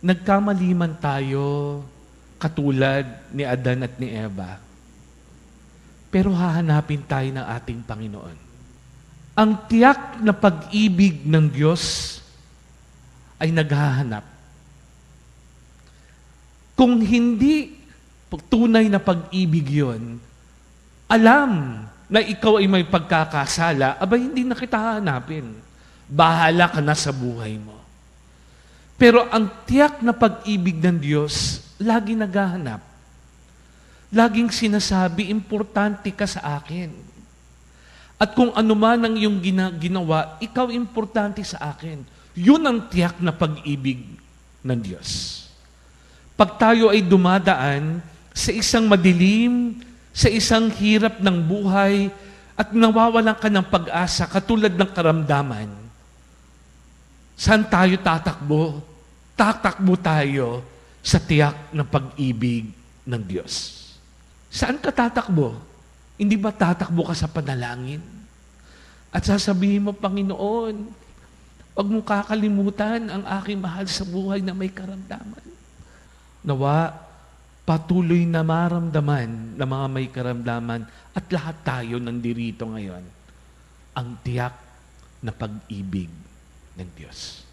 nagkamaliman tayo katulad ni Adan at ni Eva. Pero hahanapin tayo ng ating Panginoon. Ang tiyak na pag-ibig ng Diyos ay naghahanap. Kung hindi tunay na pag-ibig yon, alam na ikaw ay may pagkakasala, aba hindi na kita hahanapin. Bahala ka na sa buhay mo. Pero ang tiyak na pag-ibig ng Diyos, lagi naghahanap. Laging sinasabi, importante ka sa akin. At kung ano man ang iyong ginawa, ikaw importante sa akin. Yun ang tiyak na pag-ibig ng Diyos. Pag tayo ay dumadaan sa isang madilim, sa isang hirap ng buhay, at nawawalan ka ng pag-asa, katulad ng karamdaman, saan tayo tatakbo? Tatakbo tayo sa tiyak ng pag-ibig ng Diyos. Saan ka tatakbo? Hindi ba tatakbo ka sa panalangin? At sasabihin mo, Panginoon, huwag mong kakalimutan ang aking mahal sa buhay na may karamdaman. Nawa, patuloy na maramdaman ng mga may karamdaman at lahat tayo nandirito ngayon ang tiyak na pag-ibig ng Diyos.